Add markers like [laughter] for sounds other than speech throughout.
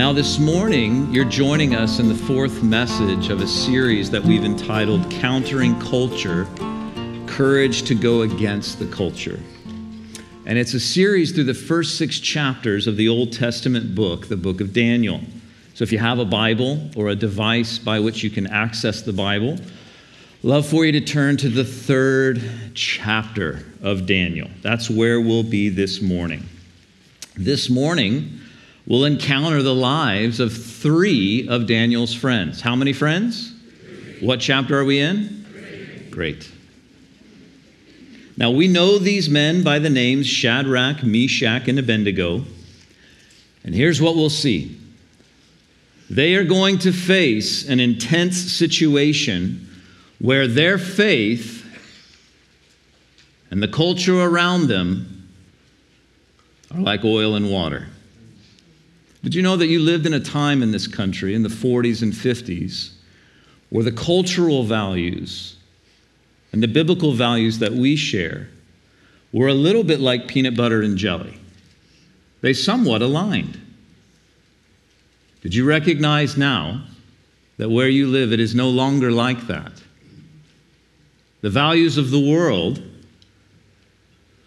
Now, this morning, you're joining us in the fourth message of a series that we've entitled Countering Culture Courage to Go Against the Culture. And it's a series through the first six chapters of the Old Testament book, the book of Daniel. So if you have a Bible or a device by which you can access the Bible, love for you to turn to the third chapter of Daniel. That's where we'll be this morning. This morning, we'll encounter the lives of three of Daniel's friends. How many friends? What chapter are we in? Great. Now, we know these men by the names Shadrach, Meshach, and Abednego. And here's what we'll see they are going to face an intense situation where their faith and the culture around them are like oil and water. Did you know that you lived in a time in this country in the 40s and 50s where the cultural values and the biblical values that we share were a little bit like peanut butter and jelly? They somewhat aligned. Did you recognize now that where you live it is no longer like that? The values of the world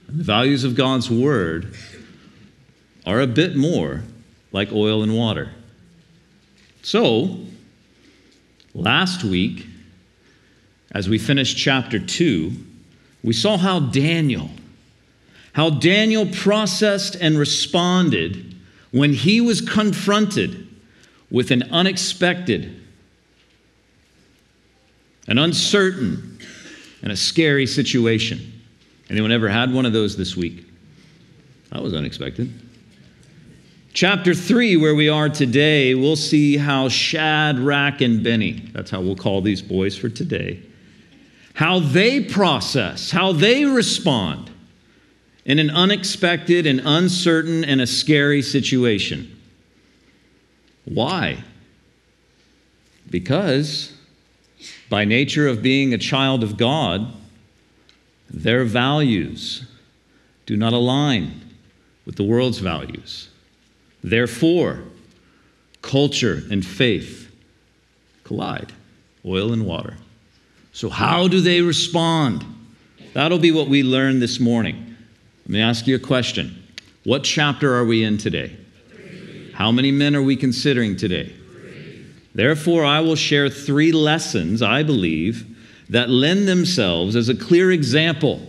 and the values of God's Word are a bit more like oil and water. So, last week, as we finished chapter 2, we saw how Daniel, how Daniel processed and responded when he was confronted with an unexpected, an uncertain, and a scary situation. Anyone ever had one of those this week? That was unexpected. Chapter 3, where we are today, we'll see how Shadrach and Benny, that's how we'll call these boys for today, how they process, how they respond in an unexpected and uncertain and a scary situation. Why? Because by nature of being a child of God, their values do not align with the world's values. Therefore, culture and faith collide oil and water. So, how do they respond? That'll be what we learn this morning. Let me ask you a question What chapter are we in today? How many men are we considering today? Therefore, I will share three lessons, I believe, that lend themselves as a clear example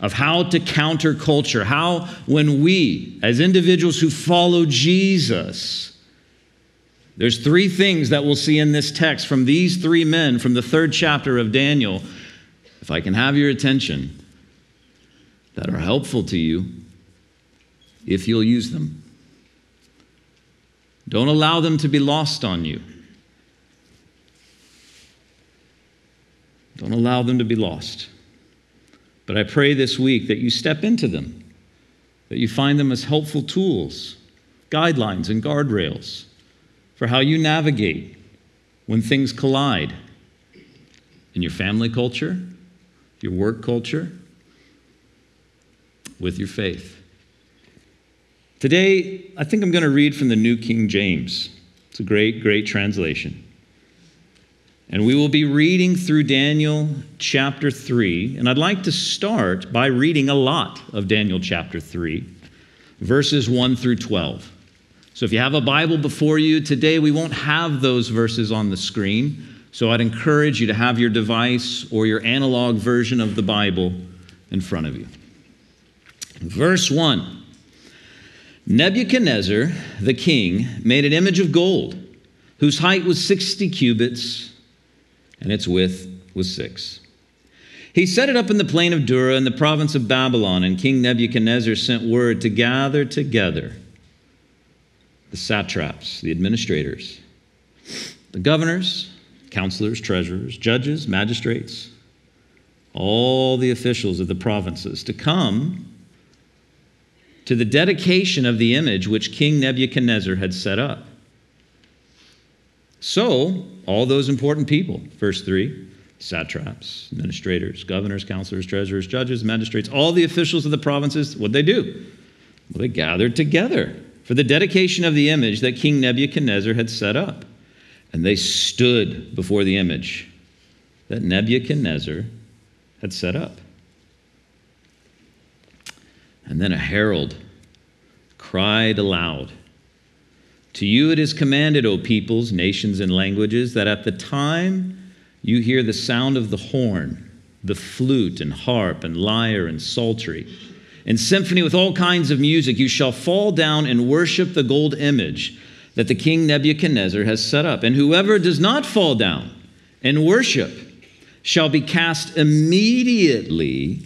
of how to counter culture, how, when we, as individuals who follow Jesus, there's three things that we'll see in this text from these three men from the third chapter of Daniel. If I can have your attention, that are helpful to you if you'll use them. Don't allow them to be lost on you. Don't allow them to be lost. But I pray this week that you step into them, that you find them as helpful tools, guidelines, and guardrails for how you navigate when things collide in your family culture, your work culture, with your faith. Today, I think I'm going to read from the New King James. It's a great, great translation. And we will be reading through Daniel chapter 3. And I'd like to start by reading a lot of Daniel chapter 3, verses 1 through 12. So if you have a Bible before you, today we won't have those verses on the screen. So I'd encourage you to have your device or your analog version of the Bible in front of you. Verse 1 Nebuchadnezzar, the king, made an image of gold whose height was 60 cubits and its width was six. He set it up in the plain of Dura in the province of Babylon, and King Nebuchadnezzar sent word to gather together the satraps, the administrators, the governors, counselors, treasurers, judges, magistrates, all the officials of the provinces to come to the dedication of the image which King Nebuchadnezzar had set up. So, all those important people, verse 3 satraps, administrators, governors, counselors, treasurers, judges, magistrates, all the officials of the provinces, what'd they do? Well, they gathered together for the dedication of the image that King Nebuchadnezzar had set up. And they stood before the image that Nebuchadnezzar had set up. And then a herald cried aloud To you it is commanded, O peoples, nations, and languages, that at the time you hear the sound of the horn, the flute, and harp, and lyre, and psaltery, and symphony with all kinds of music, you shall fall down and worship the gold image that the king Nebuchadnezzar has set up. And whoever does not fall down and worship shall be cast immediately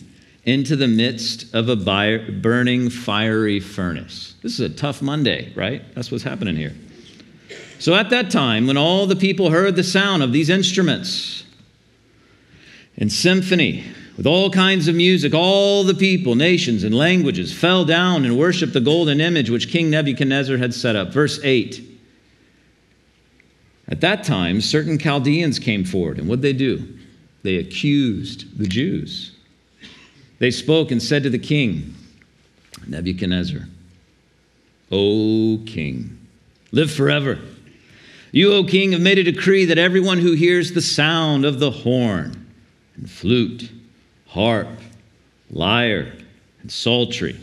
into the midst of a burning fiery furnace. This is a tough Monday, right? That's what's happening here. So at that time, when all the people heard the sound of these instruments and symphony with all kinds of music, all the people, nations, and languages fell down and worshiped the golden image which King Nebuchadnezzar had set up. Verse 8. At that time, certain Chaldeans came forward, and what did they do? They accused the Jews. They spoke and said to the king, Nebuchadnezzar, O king, live forever. You, O king, have made a decree that everyone who hears the sound of the horn and flute, harp, lyre, and psaltery,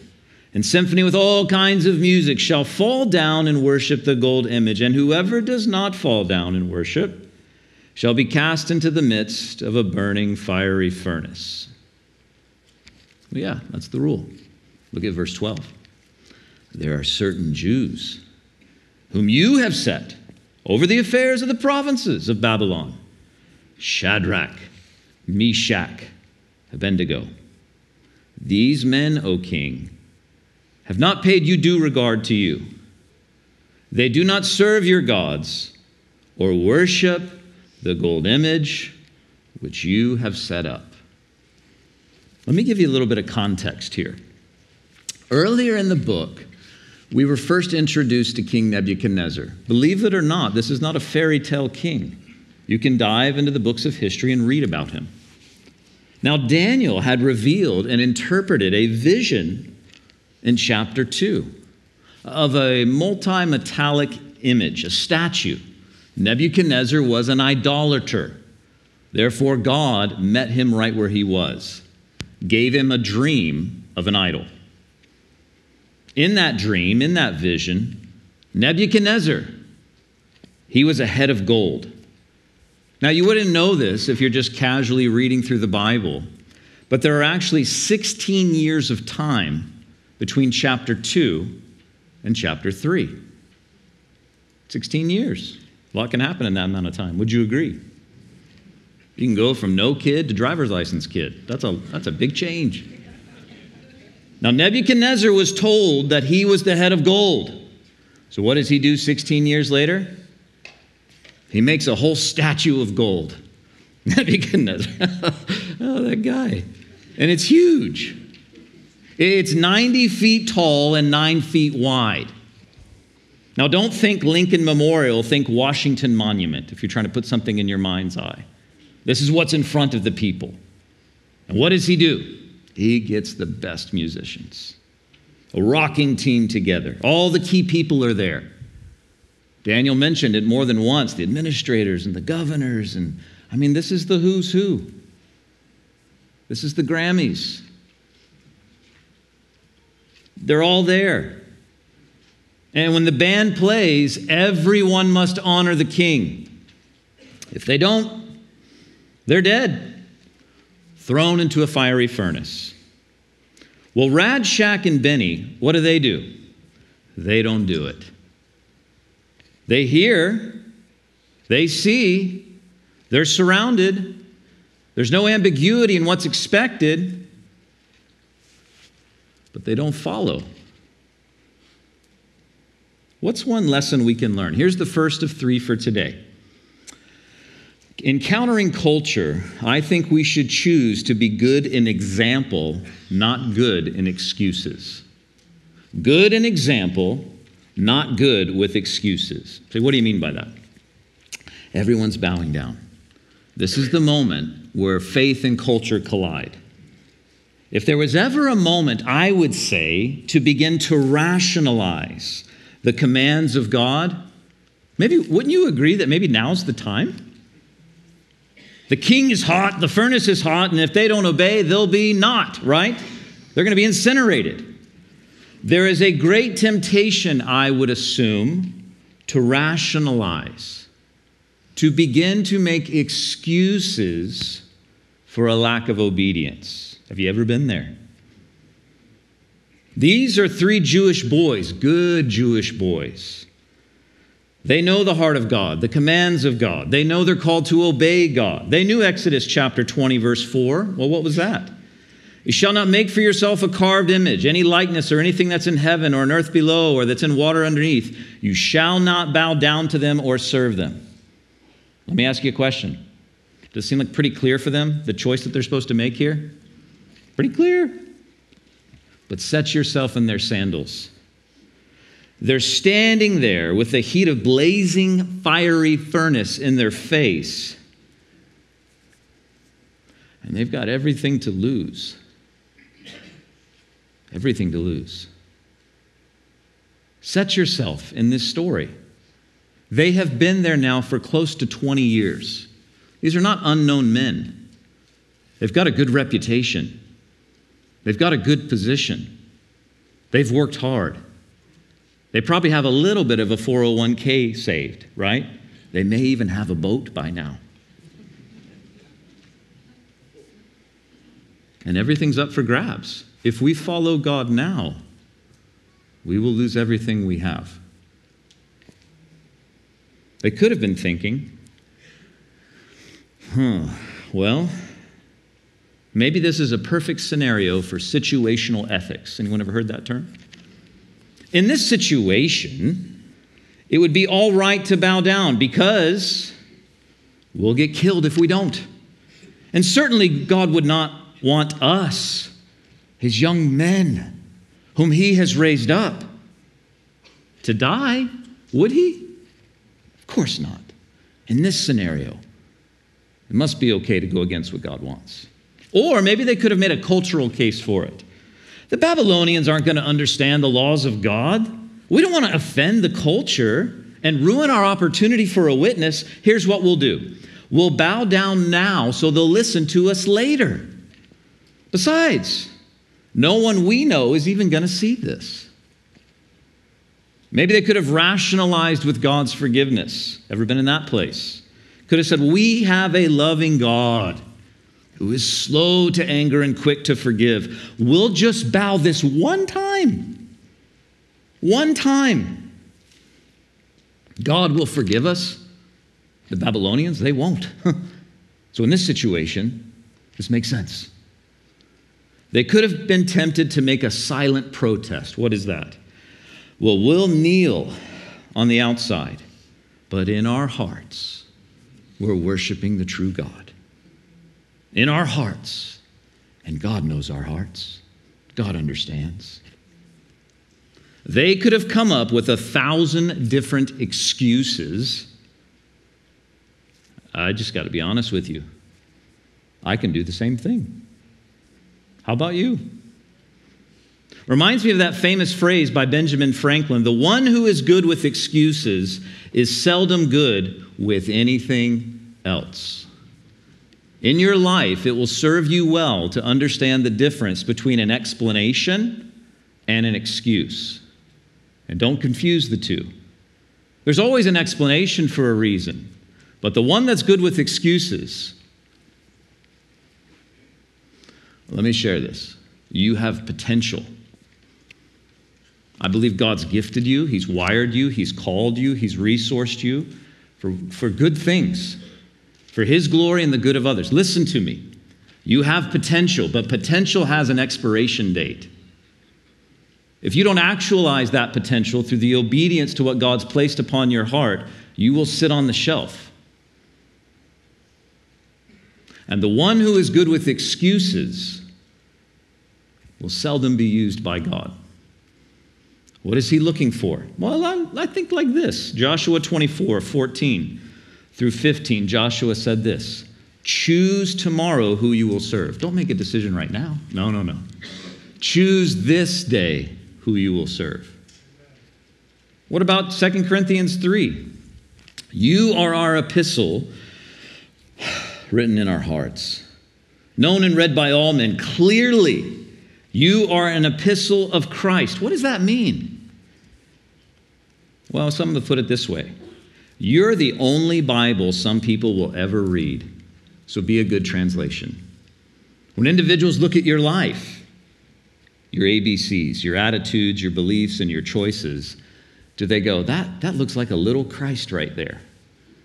and symphony with all kinds of music shall fall down and worship the gold image, and whoever does not fall down and worship shall be cast into the midst of a burning fiery furnace. Well, yeah, that's the rule. Look at verse 12. There are certain Jews whom you have set over the affairs of the provinces of Babylon Shadrach, Meshach, Abednego. These men, O king, have not paid you due regard to you. They do not serve your gods or worship the gold image which you have set up. Let me give you a little bit of context here. Earlier in the book, we were first introduced to King Nebuchadnezzar. Believe it or not, this is not a fairy tale king. You can dive into the books of history and read about him. Now, Daniel had revealed and interpreted a vision in chapter 2 of a multi metallic image, a statue. Nebuchadnezzar was an idolater. Therefore, God met him right where he was gave him a dream of an idol. In that dream, in that vision, Nebuchadnezzar, he was a head of gold. Now, you wouldn't know this if you're just casually reading through the Bible, but there are actually 16 years of time between chapter 2 and chapter 3. 16 years. A lot can happen in that amount of time. Would you agree? You can go from no kid to driver's license kid. That's a, that's a big change. Now, Nebuchadnezzar was told that he was the head of gold. So, what does he do 16 years later? He makes a whole statue of gold. [laughs] Nebuchadnezzar. [laughs] oh, that guy. And it's huge. It's 90 feet tall and 9 feet wide. Now, don't think Lincoln Memorial, think Washington Monument if you're trying to put something in your mind's eye. This is what's in front of the people. And what does he do? He gets the best musicians, a rocking team together. All the key people are there. Daniel mentioned it more than once the administrators and the governors. And I mean, this is the who's who. This is the Grammys. They're all there. And when the band plays, everyone must honor the king. If they don't, they're dead, thrown into a fiery furnace. Well, Rack, Shack, and Benny, what do they do? They don't do it. They hear, they see, they're surrounded, there's no ambiguity in what's expected, but they don't follow. What's one lesson we can learn? Here's the first of three for today. Encountering culture, I think we should choose to be good in example, not good in excuses. Good in example, not good with excuses. So, what do you mean by that? Everyone's bowing down. This is the moment where faith and culture collide. If there was ever a moment, I would say, to begin to rationalize the commands of God, maybe wouldn't you agree that maybe now's the time? The king is hot, the furnace is hot, and if they don't obey, they'll be not, right? They're going to be incinerated. There is a great temptation, I would assume, to rationalize, to begin to make excuses for a lack of obedience. Have you ever been there? These are three Jewish boys, good Jewish boys. They know the heart of God, the commands of God. They know they're called to obey God. They knew Exodus chapter 20, verse 4. Well, what was that? You shall not make for yourself a carved image, any likeness or anything that's in heaven or in earth below or that's in water underneath. You shall not bow down to them or serve them. Let me ask you a question. Does it seem like pretty clear for them, the choice that they're supposed to make here? Pretty clear. But set yourself in their sandals. They're standing there with the heat of blazing, fiery furnace in their face. And they've got everything to lose everything to lose. Set yourself in this story. They have been there now for close to 20 years. These are not unknown men. They've got a good reputation, they've got a good position, they've worked hard. They probably have a little bit of a 401k saved, right? They may even have a boat by now. And everything's up for grabs. If we follow God now, we will lose everything we have. They could have been thinking, huh, well, maybe this is a perfect scenario for situational ethics. Anyone ever heard that term? In this situation, it would be all right to bow down because we'll get killed if we don't. And certainly, God would not want us his young men, whom he has raised up, to die, would he? Of course not. In this scenario, it must be okay to go against what God wants. Or maybe they could have made a cultural case for it. The Babylonians aren't going to understand the laws of God. We don't want to offend the culture and ruin our opportunity for a witness. Here's what we'll do we'll bow down now so they'll listen to us later. Besides, no one we know is even going to see this. Maybe they could have rationalized with God's forgiveness. Ever been in that place? Could have said, We have a loving God who is slow to anger and quick to forgive. We'll just bow this one time. One time. God will forgive us. The Babylonians, they won't. [laughs] so in this situation, this makes sense. They could have been tempted to make a silent protest. What is that? Well, we'll kneel on the outside, but in our hearts, we're worshiping the true God. In our hearts, and God knows our hearts, God understands. They could have come up with a thousand different excuses. I just got to be honest with you. I can do the same thing. How about you? Reminds me of that famous phrase by Benjamin Franklin the one who is good with excuses is seldom good with anything else. In your life, it will serve you well to understand the difference between an explanation and an excuse. And don't confuse the two. There's always an explanation for a reason, but the one that's good with excuses Let me share this. You have potential. I believe God's gifted you, He's wired you, He's called you, He's resourced you for, for good things, for His glory and the good of others. Listen to me. You have potential, but potential has an expiration date. If you don't actualize that potential through the obedience to what God's placed upon your heart, you will sit on the shelf. And the one who is good with excuses will seldom be used by God. What is he looking for? Well, I, I, think like this Joshua 24, 14 through 15, Joshua said this Choose tomorrow who you will serve. Don't make a decision right now. No, no, no. Choose this day who you will serve. What about 2 Corinthians 3? You are our epistle written in our hearts, known and read by all men. Clearly, you are an epistle of Christ. What does that mean? Well, some have put it this way You're the only Bible some people will ever read, so be a good translation. When individuals look at your life, your ABCs, your attitudes, your beliefs, and your choices, do they go, that, that looks like a little Christ right there,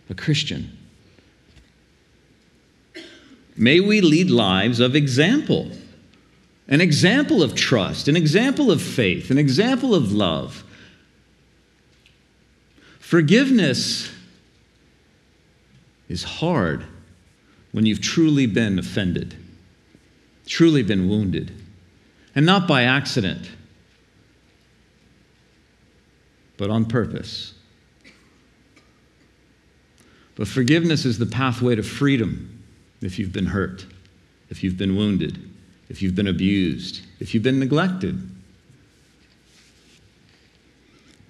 a Christian? May we lead lives of example, an example of trust, an example of faith, an example of love. Forgiveness is hard when you've truly been offended, truly been wounded, and not by accident, but on purpose. But forgiveness is the pathway to freedom if you've been hurt, if you've been wounded, if you've been abused, if you've been neglected.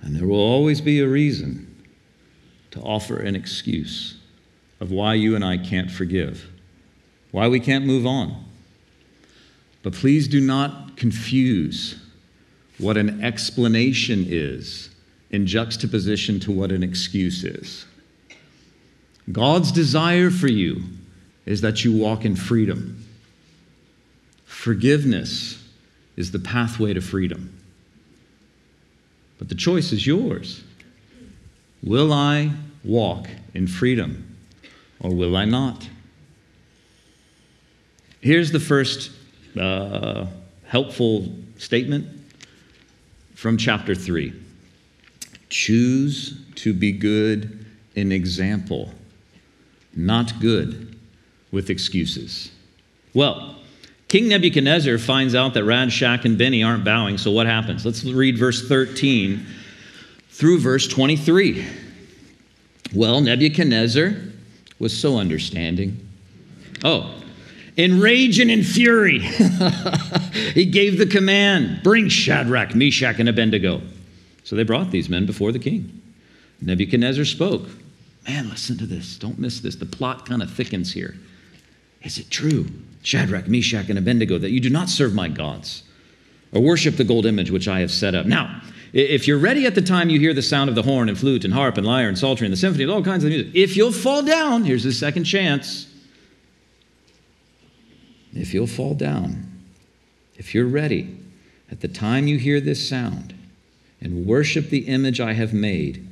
And there will always be a reason to offer an excuse of why you and I can't forgive, why we can't move on. But please do not confuse what an explanation is in juxtaposition to what an excuse is. God's desire for you is that you walk in freedom. Forgiveness is the pathway to freedom. But the choice is yours. Will I walk in freedom or will I not? Here's the first uh, helpful statement from chapter 3 Choose to be good in example, not good with excuses. Well, King Nebuchadnezzar finds out that Radshak and Benny aren't bowing, so what happens? Let's read verse 13 through verse 23. Well, Nebuchadnezzar was so understanding. Oh, in rage and in fury, [laughs] he gave the command bring Shadrach, Meshach, and Abednego. So they brought these men before the king. Nebuchadnezzar spoke. Man, listen to this. Don't miss this. The plot kind of thickens here. Is it true, Shadrach, Meshach, and Abednego, that you do not serve my gods or worship the gold image which I have set up? Now, if you're ready at the time you hear the sound of the horn and flute and harp and lyre and psaltery and the symphony and all kinds of music, if you'll fall down, here's the second chance. If you'll fall down, if you're ready at the time you hear this sound and worship the image I have made,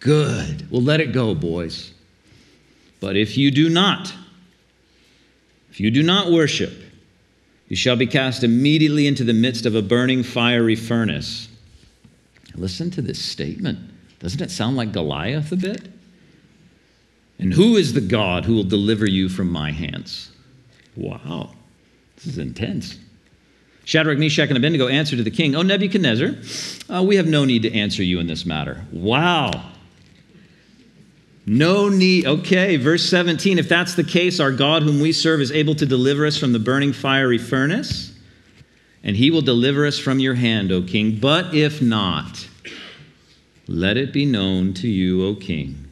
good. Well, let it go, boys. But if you do not, if you do not worship, you shall be cast immediately into the midst of a burning fiery furnace. Listen to this statement. Doesn't it sound like Goliath a bit? And who is the God who will deliver you from my hands? Wow, this is intense. Shadrach, Meshach, and Abednego answered to the king, O Nebuchadnezzar, uh, we have no need to answer you in this matter. Wow. No need. Okay, verse 17. If that's the case, our God, whom we serve, is able to deliver us from the burning fiery furnace, and he will deliver us from your hand, O king. But if not, let it be known to you, O king,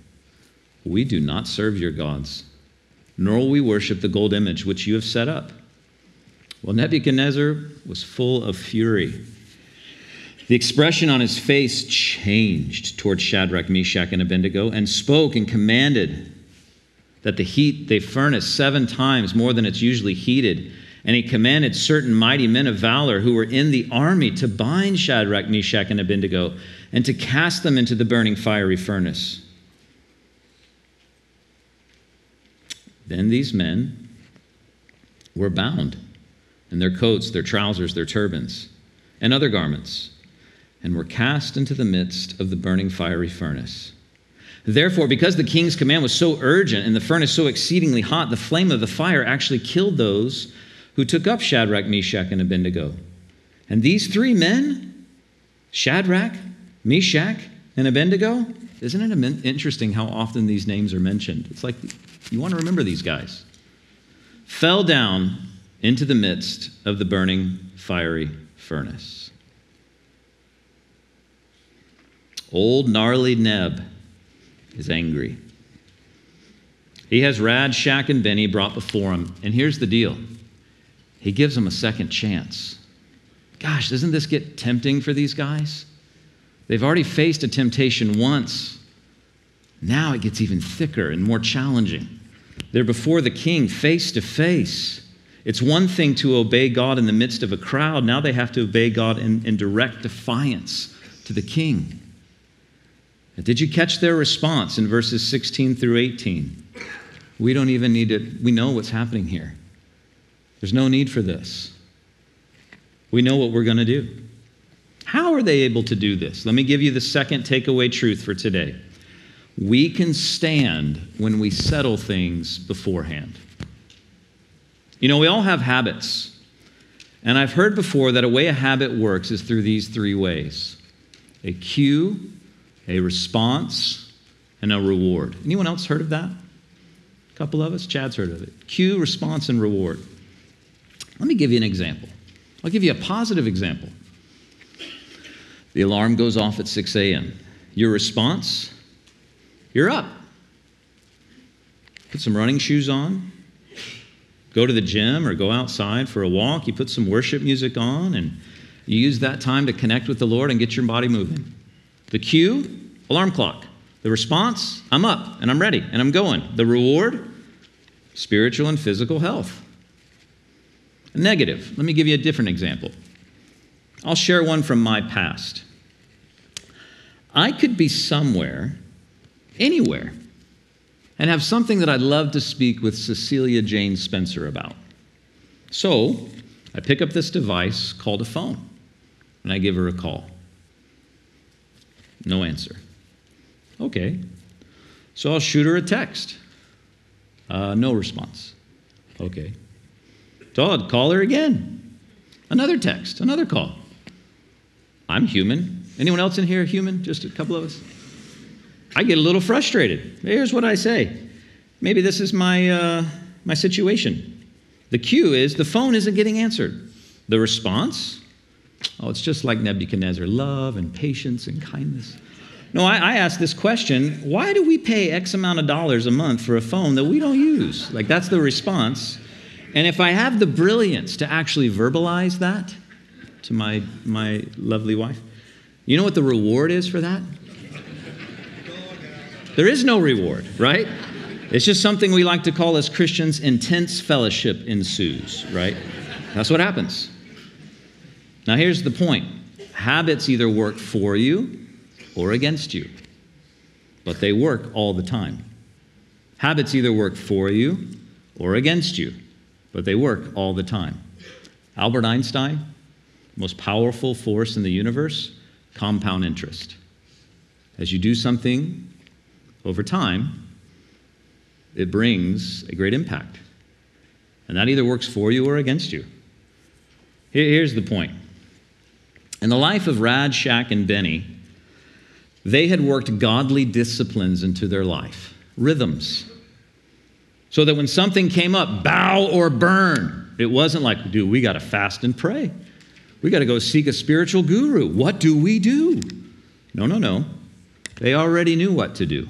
we do not serve your gods, nor will we worship the gold image which you have set up. Well, Nebuchadnezzar was full of fury the expression on his face changed towards Shadrach, Meshach, and Abednego and spoke and commanded that the heat they furnace seven times more than it's usually heated. And he commanded certain mighty men of valor who were in the army to bind Shadrach, Meshach, and Abednego and to cast them into the burning fiery furnace. Then these men were bound in their coats, their trousers, their turbans, and other garments and were cast into the midst of the burning fiery furnace. Therefore, because the king's command was so urgent and the furnace so exceedingly hot, the flame of the fire actually killed those who took up Shadrach, Meshach, and Abednego. And these three men, Shadrach, Meshach, and Abednego, isn't it interesting how often these names are mentioned? It's like you want to remember these guys. Fell down into the midst of the burning fiery furnace. Old gnarly Neb is angry. He has Rack, Shack, and Benny brought before him. And here's the deal he gives them a second chance. Gosh, doesn't this get tempting for these guys? They've already faced a temptation once. Now it gets even thicker and more challenging. They're before the king face to face. It's one thing to obey God in the midst of a crowd. Now they have to obey God in, in direct defiance to the king. Did you catch their response in verses 16 through 18? We don't even need to, we know what's happening here. There's no need for this. We know what we're going to do. How are they able to do this? Let me give you the second takeaway truth for today. We can stand when we settle things beforehand. You know, we all have habits. And I've heard before that a way a habit works is through these three ways a cue, a response, and a reward. Anyone else heard of that? A couple of us? Chad's heard of it. Cue, response, and reward. Let me give you an example. I'll give you a positive example. The alarm goes off at 6 a.m. Your response? You're up. Put some running shoes on, go to the gym or go outside for a walk. You put some worship music on and you use that time to connect with the Lord and get your body moving. The cue, alarm clock. The response, I'm up and I'm ready and I'm going. The reward, spiritual and physical health. Negative. Let me give you a different example. I'll share one from my past. I could be somewhere, anywhere, and have something that I'd love to speak with Cecilia Jane Spencer about. So I pick up this device called a phone and I give her a call. No answer. Okay. So I'll shoot her a text. Uh, no response. Okay. So call her again. Another text, another call. I'm human. Anyone else in here human? Just a couple of us? I get a little frustrated. Here's what I say. Maybe this is my, uh, my situation. The cue is the phone isn't getting answered. The response, oh, it's just like Nebuchadnezzar love and patience and kindness. No, I, I ask this question why do we pay X amount of dollars a month for a phone that we don't use? Like, that's the response. And if I have the brilliance to actually verbalize that to my, my lovely wife, you know what the reward is for that? There is no reward, right? It's just something we like to call as Christians intense fellowship ensues, right? That's what happens. Now, here's the point habits either work for you or against you, but they work all the time. Habits either work for you or against you, but they work all the time. Albert Einstein, most powerful force in the universe, compound interest. As you do something over time, it brings a great impact. And that either works for you or against you. Here's the point. In the life of Rack, Shack, and Benny, they had worked godly disciplines into their life, rhythms. So that when something came up, bow or burn, it wasn't like, dude, we got to fast and pray. We got to go seek a spiritual guru. What do we do? No, no, no. They already knew what to do.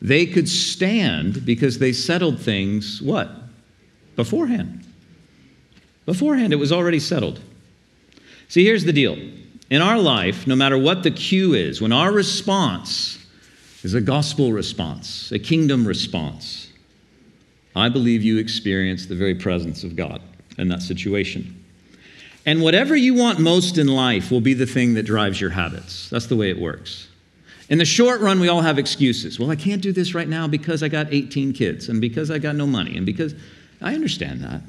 They could stand because they settled things, what? Beforehand. Beforehand, it was already settled. See, here's the deal. In our life, no matter what the cue is, when our response is a gospel response, a kingdom response, I believe you experience the very presence of God in that situation. And whatever you want most in life will be the thing that drives your habits. That's the way it works. In the short run, we all have excuses. Well, I can't do this right now because I got 18 kids and because I got no money and because I understand that.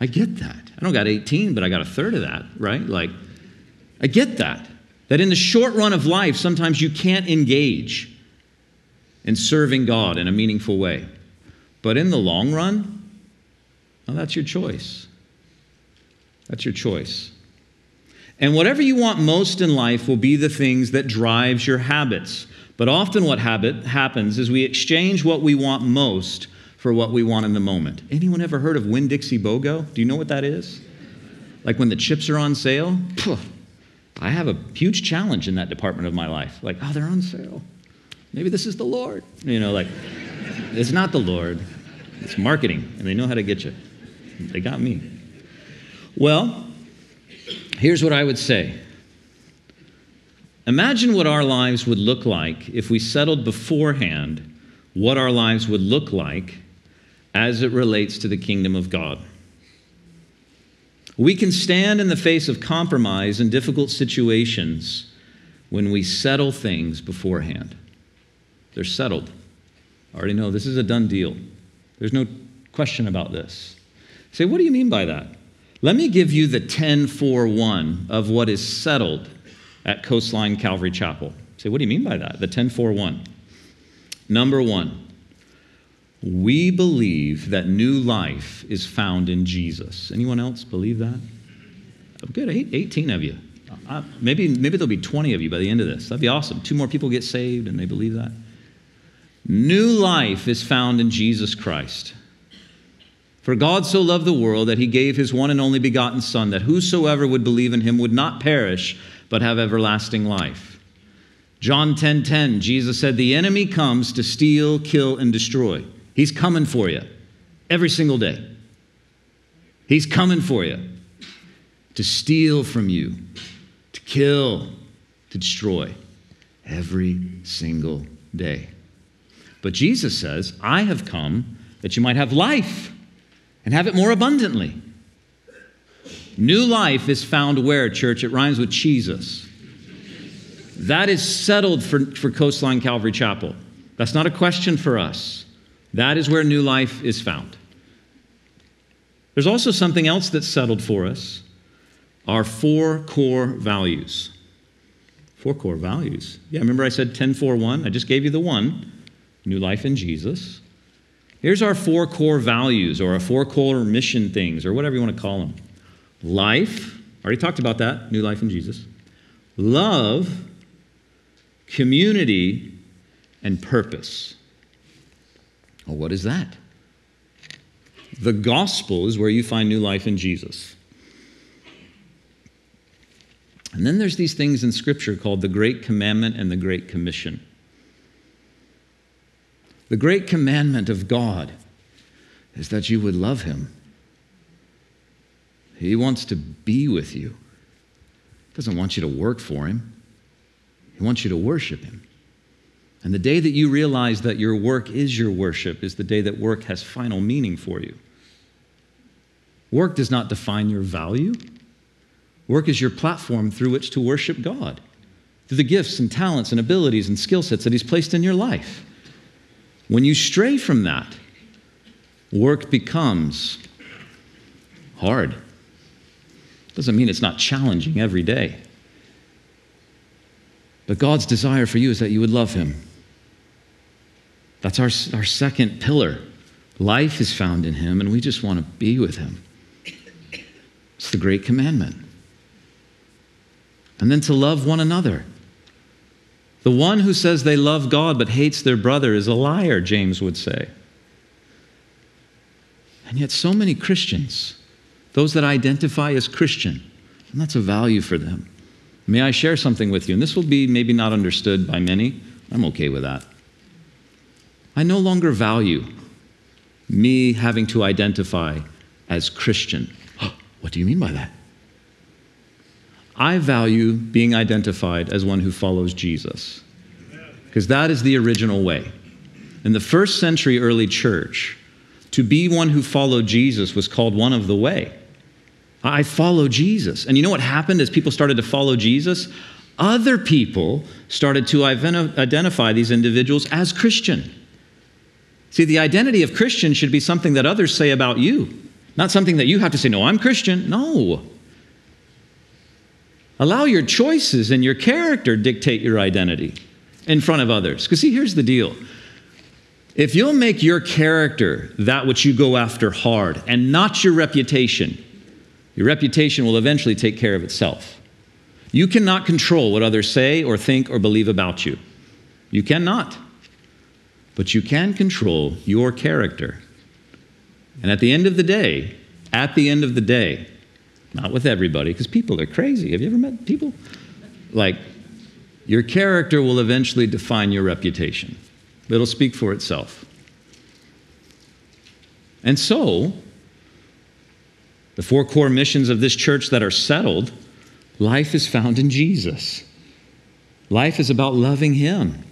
I get that. I don't got 18, but I got a third of that, right? Like, I get that. That in the short run of life, sometimes you can't engage in serving God in a meaningful way. But in the long run, well, that's your choice. That's your choice. And whatever you want most in life will be the things that drives your habits. But often what habit happens is we exchange what we want most for what we want in the moment. Anyone ever heard of Winn Dixie BOGO? Do you know what that is? Like when the chips are on sale? I have a huge challenge in that department of my life. Like, oh, they're on sale. Maybe this is the Lord. You know, like, it's not the Lord, it's marketing, and they know how to get you. They got me. Well, here's what I would say Imagine what our lives would look like if we settled beforehand what our lives would look like as it relates to the kingdom of God. We can stand in the face of compromise and difficult situations when we settle things beforehand. They're settled. Already know this is a done deal. There's no question about this. Say, what do you mean by that? Let me give you the 10 4 1 of what is settled at Coastline Calvary Chapel. Say, what do you mean by that? The 10 4 1. Number one, we believe that new life is found in Jesus. Anyone else believe that? Oh, good, 18 of you. Uh, maybe, maybe there'll be 20 of you by the end of this. That'd be awesome. Two more people get saved and they believe that. New life is found in Jesus Christ. For God so loved the world that he gave his one and only begotten Son, that whosoever would believe in him would not perish, but have everlasting life. John 10:10, 10, 10, Jesus said, The enemy comes to steal, kill, and destroy. He's coming for you every single day. He's coming for you to steal from you, to kill, to destroy every single day. But Jesus says, I have come that you might have life and have it more abundantly. New life is found where, church? It rhymes with Jesus. That is settled for, for Coastline Calvary Chapel. That's not a question for us. That is where new life is found. There's also something else that's settled for us our four core values. Four core values. Yeah, remember I said 10 4 1? I just gave you the one new life in Jesus. Here's our four core values or our four core mission things or whatever you want to call them life, already talked about that, new life in Jesus, love, community, and purpose. Well, what is that? The gospel is where you find new life in Jesus. And then there's these things in Scripture called the Great Commandment and the Great Commission. The Great Commandment of God is that you would love Him. He wants to be with you. He doesn't want you to work for Him, He wants you to worship Him. And the day that you realize that your work is your worship is the day that work has final meaning for you. Work does not define your value. Work is your platform through which to worship God, through the gifts and talents and abilities and skill sets that He's placed in your life. When you stray from that, work becomes hard. Doesn't mean it's not challenging every day. But God's desire for you is that you would love Him that's our, our second pillar. Life is found in Him, and we just want to be with Him. It's the great commandment. And then to love one another. The one who says they love God but hates their brother is a liar, James would say. And yet, so many Christians, those that identify as Christian, and that's a value for them. May I share something with you? And this will be maybe not understood by many. I'm okay with that. I no longer value me having to identify as Christian. [gasps] what do you mean by that? I value being identified as one who follows Jesus, because that is the original way. In the first century early church, to be one who followed Jesus was called one of the way. I follow Jesus. And you know what happened as people started to follow Jesus? Other people started to identify these individuals as Christian. See, the identity of Christian should be something that others say about you, not something that you have to say, no, I'm Christian. No. Allow your choices and your character dictate your identity in front of others. Because, see, here's the deal. If you'll make your character that which you go after hard and not your reputation, your reputation will eventually take care of itself. You cannot control what others say or think or believe about you. You cannot but you can control your character. And at the end of the day, at the end of the day, not with everybody, because people are crazy. Have you ever met people? Like, your character will eventually define your reputation, it'll speak for itself. And so, the four core missions of this church that are settled life is found in Jesus. Life is about loving Him.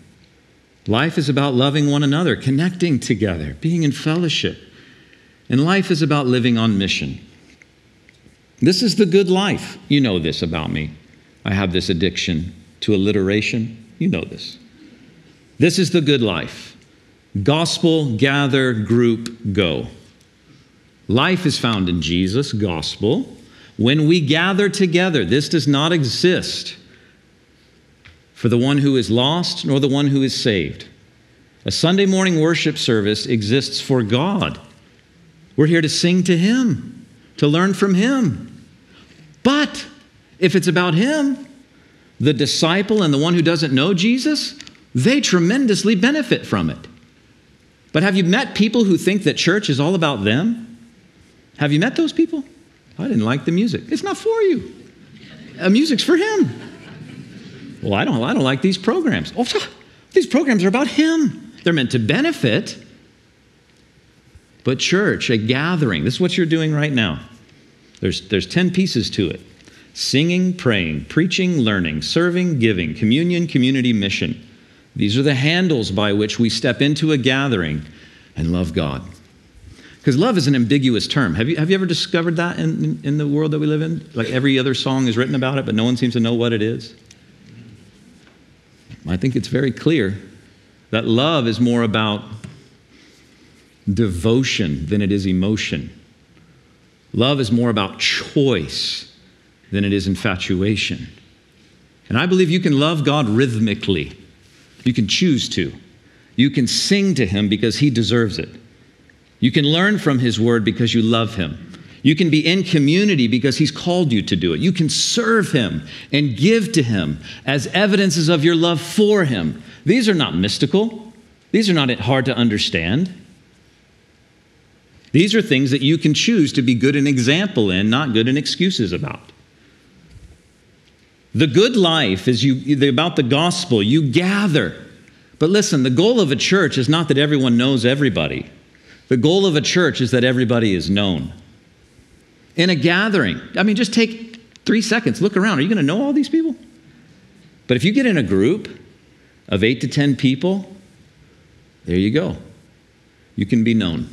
Life is about loving one another, connecting together, being in fellowship. And life is about living on mission. This is the good life. You know this about me. I have this addiction to alliteration. You know this. This is the good life. Gospel, gather, group, go. Life is found in Jesus, gospel. When we gather together, this does not exist for the one who is lost nor the one who is saved. A Sunday morning worship service exists for God. We're here to sing to Him, to learn from Him. But if it's about Him, the disciple and the one who doesn't know Jesus, they tremendously benefit from it. But have you met people who think that church is all about them? Have you met those people? I didn't like the music. It's not for you. A music's for him. Well, I don't, I don't like these programs. Oh, these programs are about him. They're meant to benefit. But church, a gathering, this is what you're doing right now. There's, there's 10 pieces to it singing, praying, preaching, learning, serving, giving, communion, community, mission. These are the handles by which we step into a gathering and love God. Because love is an ambiguous term. Have you, have you ever discovered that in, in the world that we live in? Like every other song is written about it, but no one seems to know what it is. I think it's very clear that love is more about devotion than it is emotion. Love is more about choice than it is infatuation. And I believe you can love God rhythmically. You can choose to. You can sing to Him because He deserves it. You can learn from His Word because you love Him. You can be in community because He's called you to do it. You can serve Him and give to Him as evidences of your love for Him. These are not mystical, these are not hard to understand. These are things that you can choose to be good an example in, not good in excuses about. The good life is you, about the gospel. You gather. But listen, the goal of a church is not that everyone knows everybody. The goal of a church is that everybody is known. In a gathering, I mean, just take three seconds, look around. Are you going to know all these people? But if you get in a group of eight to 10 people, there you go. You can be known.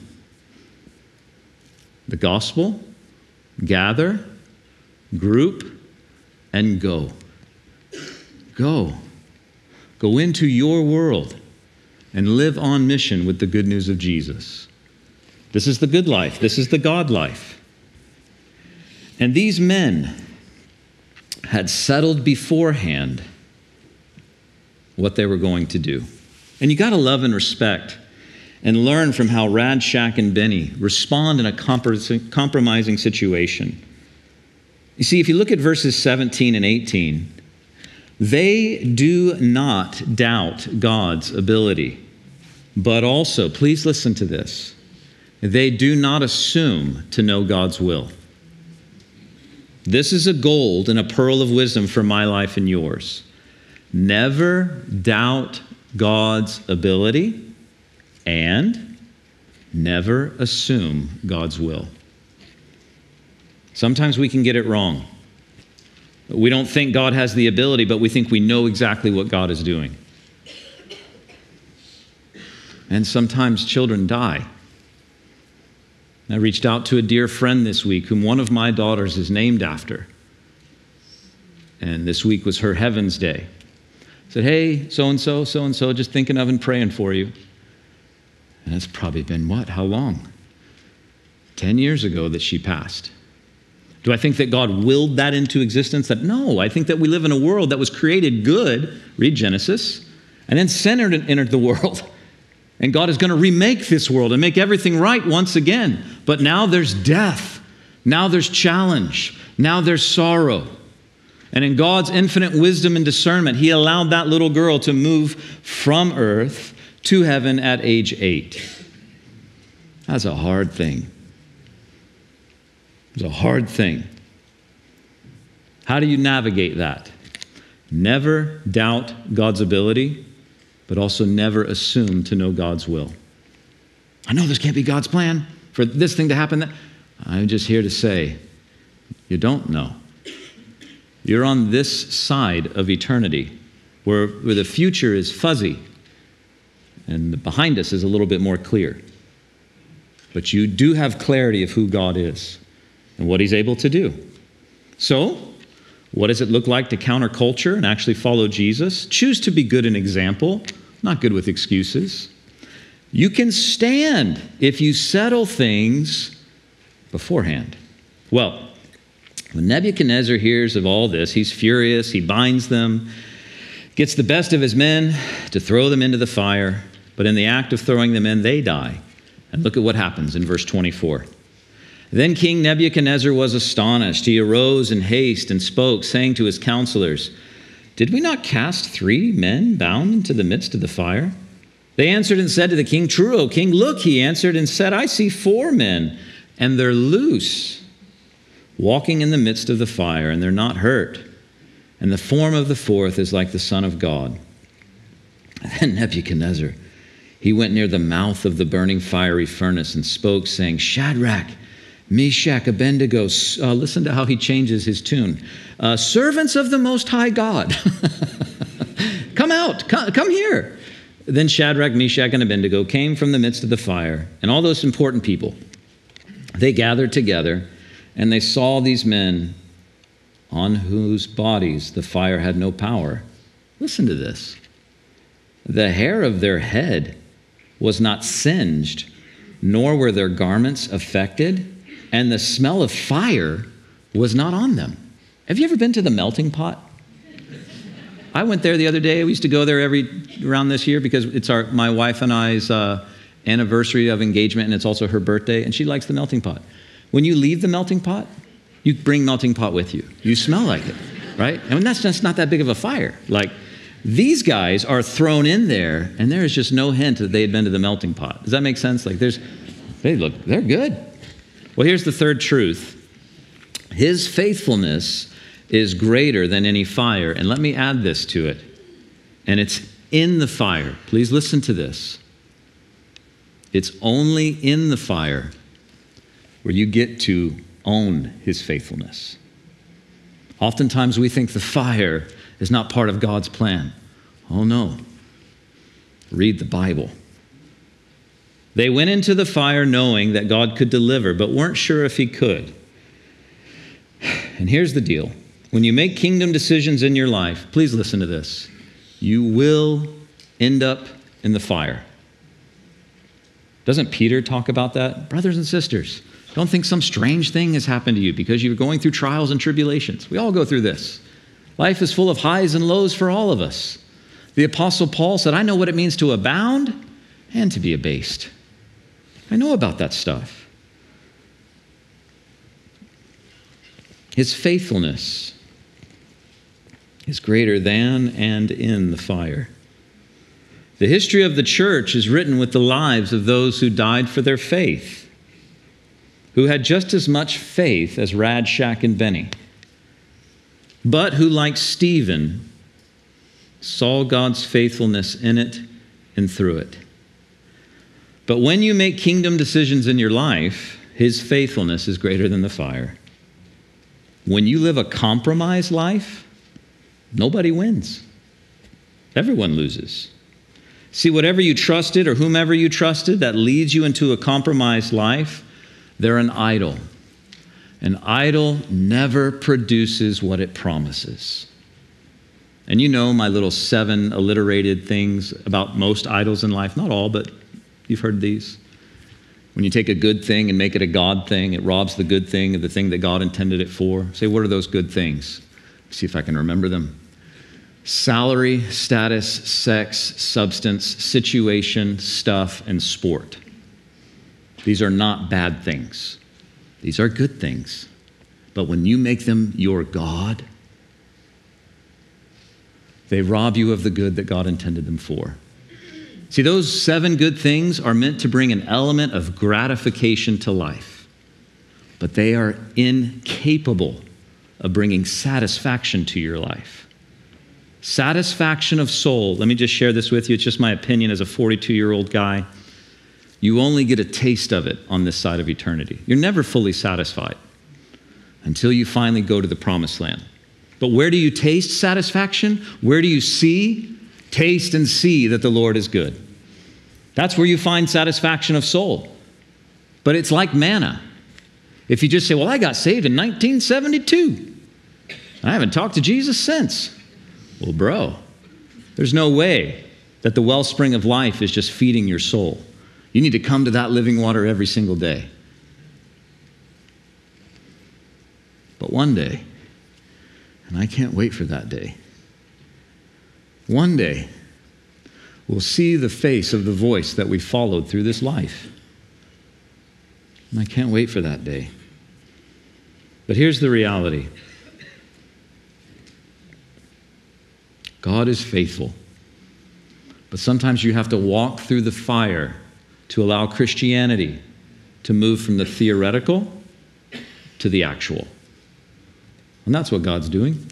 The gospel, gather, group, and go. Go. Go into your world and live on mission with the good news of Jesus. This is the good life. This is the God life. And these men had settled beforehand what they were going to do. And you got to love and respect and learn from how Rack, Shack, and Benny respond in a compromising situation. You see, if you look at verses 17 and 18, they do not doubt God's ability, but also, please listen to this, they do not assume to know God's will. This is a gold and a pearl of wisdom for my life and yours. Never doubt God's ability and never assume God's will. Sometimes we can get it wrong. We don't think God has the ability, but we think we know exactly what God is doing. And sometimes children die I reached out to a dear friend this week whom one of my daughters is named after. And this week was her Heaven's Day. I said, Hey, so and so, so and so, just thinking of and praying for you. And it's probably been what? How long? 10 years ago that she passed. Do I think that God willed that into existence? That no, I think that we live in a world that was created good, read Genesis, and then sin entered the [laughs] world. And God is going to remake this world and make everything right once again. But now there's death. Now there's challenge. Now there's sorrow. And in God's infinite wisdom and discernment, He allowed that little girl to move from earth to heaven at age eight. That's a hard thing. It's a hard thing. How do you navigate that? Never doubt God's ability, but also never assume to know God's will. I know this can't be God's plan for this thing to happen. I'm just here to say, you don't know. You're on this side of eternity where, where the future is fuzzy and behind us is a little bit more clear. But you do have clarity of who God is and what He's able to do. So, what does it look like to counter culture and actually follow Jesus? Choose to be good in example, not good with excuses. You can stand if you settle things beforehand. Well, when Nebuchadnezzar hears of all this, he's furious, he binds them, gets the best of his men to throw them into the fire, but in the act of throwing them in, they die. And look at what happens in verse 24. Then King Nebuchadnezzar was astonished. He arose in haste and spoke, saying to his counselors, Did we not cast three men bound into the midst of the fire? They answered and said to the king, True, O king. Look, he answered and said, I see four men, and they're loose, walking in the midst of the fire, and they're not hurt. And the form of the fourth is like the Son of God. [laughs] then Nebuchadnezzar, he went near the mouth of the burning fiery furnace and spoke, saying, Shadrach, Meshach, Abednego, uh, listen to how he changes his tune. Uh, servants of the Most High God, [laughs] come out, come, come here. Then Shadrach, Meshach, and Abednego came from the midst of the fire, and all those important people. They gathered together, and they saw these men on whose bodies the fire had no power. Listen to this. The hair of their head was not singed, nor were their garments affected, and the smell of fire was not on them. Have you ever been to the melting pot? I went there the other day. We used to go there every around this year because it's our my wife and I's uh, anniversary of engagement, and it's also her birthday, and she likes the melting pot. When you leave the melting pot, you bring melting pot with you. You smell like it, right? I And that's just not that big of a fire. Like these guys are thrown in there, and there is just no hint that they had been to the melting pot. Does that make sense? Like there's, they look, they're good. Well, here's the third truth. His faithfulness is greater than any fire. And let me add this to it. And it's in the fire. Please listen to this. It's only in the fire where you get to own his faithfulness. Oftentimes we think the fire is not part of God's plan. Oh no. Read the Bible. They went into the fire knowing that God could deliver, but weren't sure if he could. And here's the deal when you make kingdom decisions in your life, please listen to this. You will end up in the fire. Doesn't Peter talk about that? Brothers and sisters, don't think some strange thing has happened to you because you're going through trials and tribulations. We all go through this. Life is full of highs and lows for all of us. The Apostle Paul said, I know what it means to abound and to be abased. I know about that stuff. His faithfulness is greater than and in the fire. The history of the church is written with the lives of those who died for their faith, who had just as much faith as Rack, Shack, and Benny, but who, like Stephen, saw God's faithfulness in it and through it. But when you make kingdom decisions in your life, his faithfulness is greater than the fire. When you live a compromised life, Nobody wins. Everyone loses. See, whatever you trusted or whomever you trusted that leads you into a compromised life, they're an idol. An idol never produces what it promises. And you know my little seven alliterated things about most idols in life. Not all, but you've heard these. When you take a good thing and make it a God thing, it robs the good thing of the thing that God intended it for. Say, what are those good things? See if I can remember them salary, status, sex, substance, situation, stuff, and sport. These are not bad things, these are good things. But when you make them your God, they rob you of the good that God intended them for. See, those seven good things are meant to bring an element of gratification to life, but they are incapable of bringing satisfaction to your life. satisfaction of soul. Let me just share this with you. It's just my opinion as a 42 year old guy. You only get a taste of it on this side of eternity. You're never fully satisfied until you finally go to the promised land. But where do you taste satisfaction? Where do you see? Taste and see that the Lord is good. That's where you find satisfaction of soul. But it's like manna. If you just say, Well, I got saved in 1972, I haven't talked to Jesus since. Well, bro, there's no way that the wellspring of life is just feeding your soul. You need to come to that living water every single day. But one day, and I can't wait for that day, one day, we'll see the face of the voice that we followed through this life. And I can't wait for that day. But here's the reality God is faithful. But sometimes you have to walk through the fire to allow Christianity to move from the theoretical to the actual. And that's what God's doing.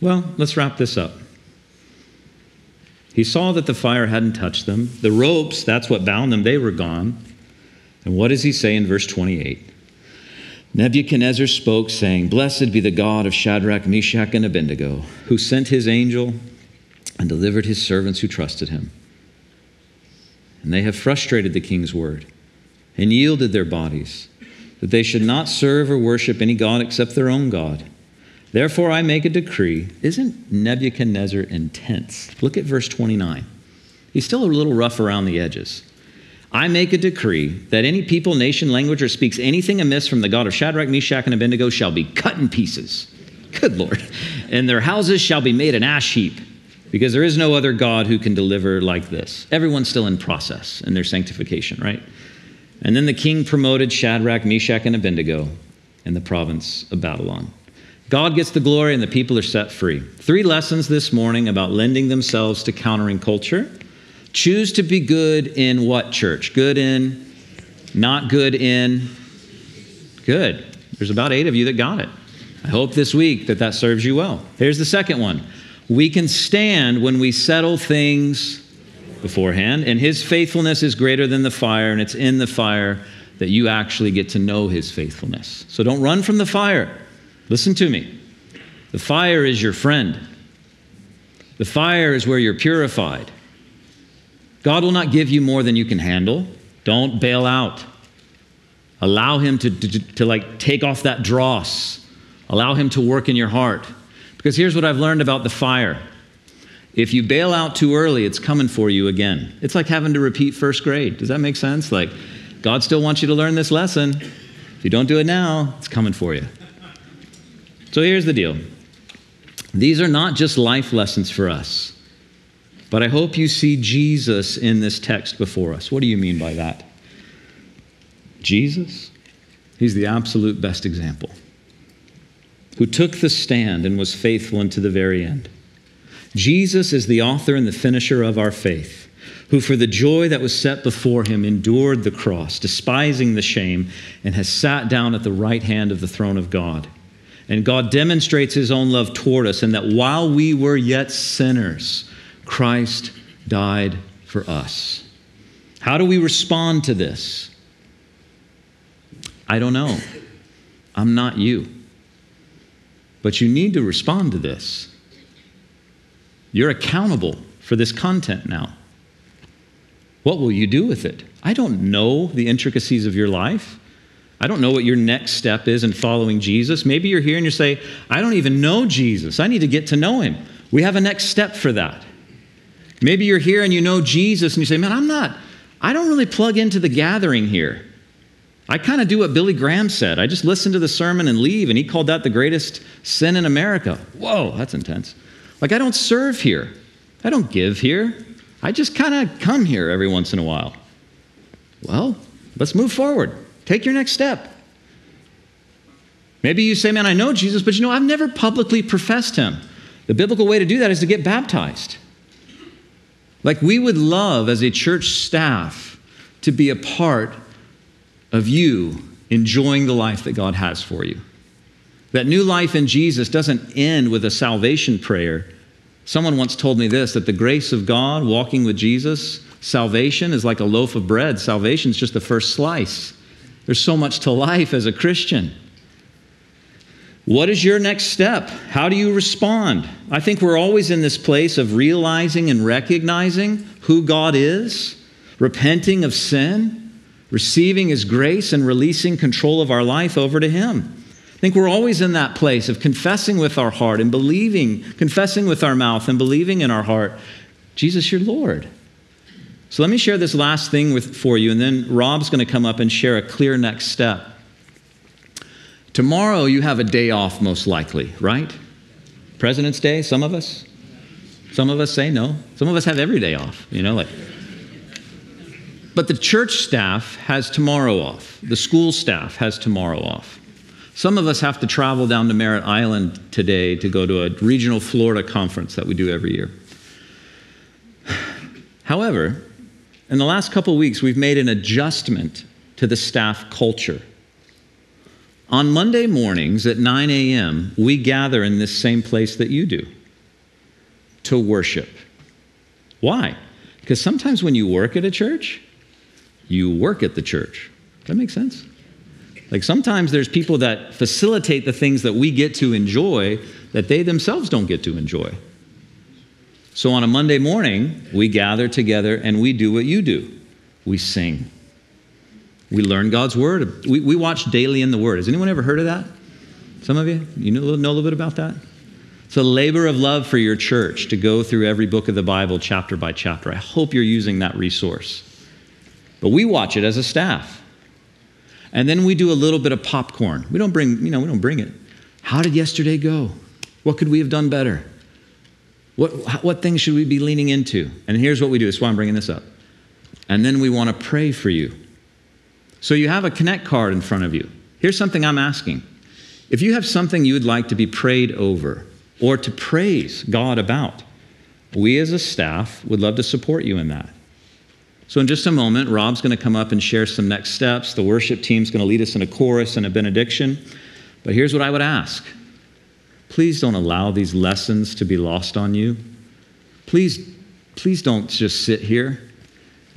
Well, let's wrap this up. He saw that the fire hadn't touched them. The ropes, that's what bound them, they were gone. And what does he say in verse 28? Nebuchadnezzar spoke, saying, Blessed be the God of Shadrach, Meshach, and Abednego, who sent his angel and delivered his servants who trusted him. And they have frustrated the king's word and yielded their bodies, that they should not serve or worship any God except their own God. Therefore, I make a decree. Isn't Nebuchadnezzar intense? Look at verse 29. He's still a little rough around the edges. I make a decree that any people, nation, language, or speaks anything amiss from the God of Shadrach, Meshach, and Abednego shall be cut in pieces. Good Lord. And their houses shall be made an ash heap, because there is no other God who can deliver like this. Everyone's still in process in their sanctification, right? And then the king promoted Shadrach, Meshach, and Abednego in the province of Babylon. God gets the glory and the people are set free. Three lessons this morning about lending themselves to countering culture Choose to be good in what church? Good in, not good in, good. There's about eight of you that got it. I hope this week that that serves you well. Here's the second one we can stand when we settle things beforehand, and His faithfulness is greater than the fire, and it's in the fire that you actually get to know His faithfulness. So don't run from the fire. Listen to me. The fire is your friend, the fire is where you're purified. God will not give you more than you can handle. Don't bail out. Allow Him to, to, to, like take off that dross. Allow Him to work in your heart. Because here's what I've learned about the fire if you bail out too early, it's coming for you again. It's like having to repeat first grade. Does that make sense? Like, God still wants you to learn this lesson. If you don't do it now, it's coming for you. So here's the deal these are not just life lessons for us. But I hope you see Jesus in this text before us. What do you mean by that? Jesus? He's the absolute best example. Who took the stand and was faithful unto the very end. Jesus is the author and the finisher of our faith, who for the joy that was set before him endured the cross, despising the shame, and has sat down at the right hand of the throne of God. And God demonstrates his own love toward us, and that while we were yet sinners, Christ died for us. How do we respond to this? I don't know. I'm not you. But you need to respond to this. You're accountable for this content now. What will you do with it? I don't know the intricacies of your life. I don't know what your next step is in following Jesus. Maybe you're here and you say, I don't even know Jesus. I need to get to know him. We have a next step for that. Maybe you're here and you know Jesus and you say, Man, I'm not, I don't really plug into the gathering here. I kind of do what Billy Graham said. I just listen to the sermon and leave, and he called that the greatest sin in America. Whoa, that's intense. Like, I don't serve here, I don't give here. I just kind of come here every once in a while. Well, let's move forward. Take your next step. Maybe you say, Man, I know Jesus, but you know, I've never publicly professed him. The biblical way to do that is to get baptized. Like, we would love as a church staff to be a part of you enjoying the life that God has for you. That new life in Jesus doesn't end with a salvation prayer, Someone once told me this that the grace of God, walking with Jesus, salvation is like a loaf of bread. Salvation is just the first slice. There's so much to life as a Christian. What is your next step? How do you respond? I think we're always in this place of realizing and recognizing who God is, repenting of sin, receiving His grace, and releasing control of our life over to Him. I think we're always in that place of confessing with our heart and believing, confessing with our mouth and believing in our heart, Jesus, your Lord. So let me share this last thing with, for you, and then Rob's going to come up and share a clear next step. Tomorrow you have a day off, most likely, right? President's Day, some of us? Some of us say no. Some of us have every day off, you know, like. But the church staff has tomorrow off. The school staff has tomorrow off. Some of us have to travel down to Merritt Island today to go to a regional Florida conference that we do every year. However, in the last couple weeks, we've made an adjustment to the staff culture. On Monday mornings at 9 a.m., we gather in this same place that you do to worship. Why? Because sometimes when you work at a church, you work at the church. Does that make sense? Like sometimes there's people that facilitate the things that we get to enjoy that they themselves don't get to enjoy. So on a Monday morning, we gather together and we do what you do we sing. We learn God's word. We, we watch daily in the word. Has anyone ever heard of that? Some of you? You know, know a little bit about that? It's a labor of love for your church to go through every book of the Bible chapter by chapter. I hope you're using that resource. But we watch it as a staff. And then we do a little bit of popcorn. We don't bring, you know, we don't bring it. How did yesterday go? What could we have done better? What, what things should we be leaning into? And here's what we do. That's why I'm bringing this up. And then we want to pray for you. So you have a Connect card in front of you. Here's something I'm asking. If you have something you would like to be prayed over or to praise God about, we as a staff would love to support you in that. So, in just a moment, Rob's going to come up and share some next steps. The worship team's going to lead us in a chorus and a benediction. But here's what I would ask please don't allow these lessons to be lost on you. Please, please don't just sit here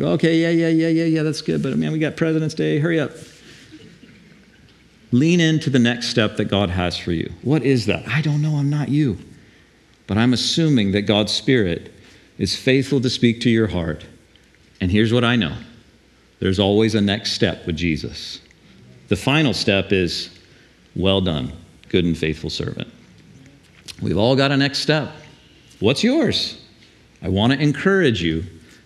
Go, okay, yeah, yeah, yeah, yeah, yeah, that's good, but man, we got President's Day, hurry up. Lean into the next step that God has for you. What is that? I don't know, I'm not you. But I'm assuming that God's Spirit is faithful to speak to your heart. And here's what I know there's always a next step with Jesus. The final step is, well done, good and faithful servant. We've all got a next step. What's yours? I want to encourage you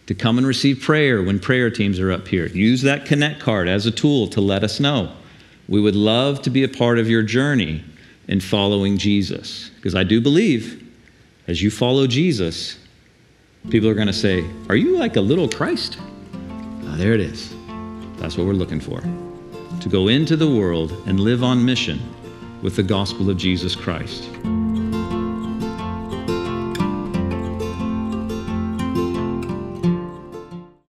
to come and receive prayer when prayer teams are up here. Use that Connect card as a tool to let us know. We would love to be a part of your journey in following Jesus. Because I do believe as you follow Jesus, people are going to say, Are you like a little Christ? Ah, there it is. That's what we're looking for. To go into the world and live on mission with the gospel of Jesus Christ.